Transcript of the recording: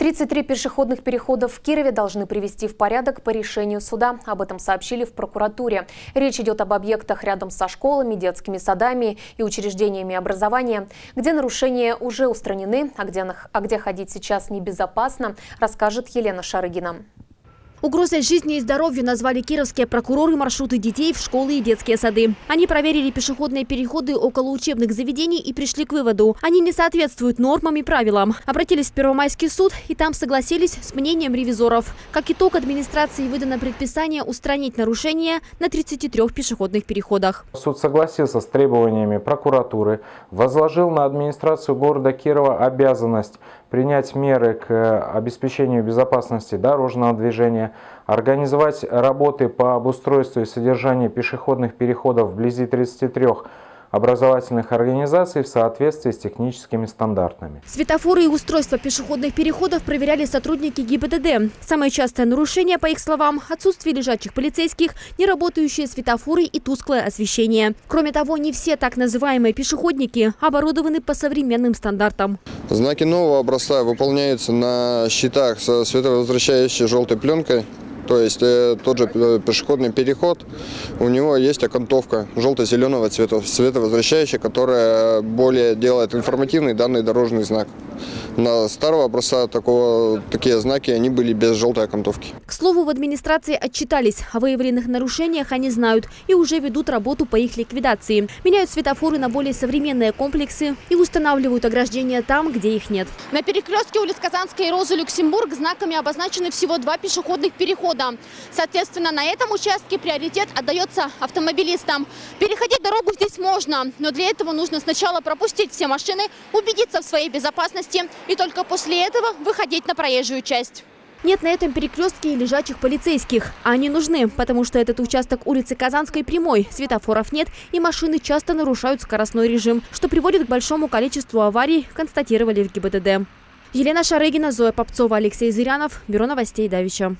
33 пешеходных переходов в Кирове должны привести в порядок по решению суда. Об этом сообщили в прокуратуре. Речь идет об объектах рядом со школами, детскими садами и учреждениями образования, где нарушения уже устранены, а где, а где ходить сейчас небезопасно, расскажет Елена Шарыгина. Угрозой жизни и здоровью назвали кировские прокуроры маршруты детей в школы и детские сады. Они проверили пешеходные переходы около учебных заведений и пришли к выводу. Они не соответствуют нормам и правилам. Обратились в Первомайский суд и там согласились с мнением ревизоров. Как итог, администрации выдано предписание устранить нарушения на 33 пешеходных переходах. Суд согласился с требованиями прокуратуры, возложил на администрацию города Кирова обязанность принять меры к обеспечению безопасности дорожного движения, организовать работы по обустройству и содержанию пешеходных переходов вблизи 33 образовательных организаций в соответствии с техническими стандартами. Светофоры и устройства пешеходных переходов проверяли сотрудники ГИБДД. Самое частое нарушение, по их словам, отсутствие лежачих полицейских, неработающие светофоры и тусклое освещение. Кроме того, не все так называемые пешеходники оборудованы по современным стандартам. Знаки нового образца выполняются на щитах со световозвращающей желтой пленкой то есть э, тот же э, пешеходный переход, у него есть окантовка желто-зеленого цвета, световозвращающая, которая более делает информативный данный дорожный знак. На старого образца такого, такие знаки, они были без желтой окантовки. К слову, в администрации отчитались. О выявленных нарушениях они знают и уже ведут работу по их ликвидации. Меняют светофоры на более современные комплексы и устанавливают ограждения там, где их нет. На перекрестке улиц Казанская и Роза Люксембург знаками обозначены всего два пешеходных перехода. Соответственно, на этом участке приоритет отдается автомобилистам. Переходить дорогу здесь можно, но для этого нужно сначала пропустить все машины, убедиться в своей безопасности и только после этого выходить на проезжую часть. Нет на этом перекрестке и лежачих полицейских. Они нужны, потому что этот участок улицы Казанской прямой. Светофоров нет, и машины часто нарушают скоростной режим, что приводит к большому количеству аварий, констатировали в ГИБДД. Елена Шарыгина, Зоя Попцова, Алексей Зырянов. Бюро новостей Давича.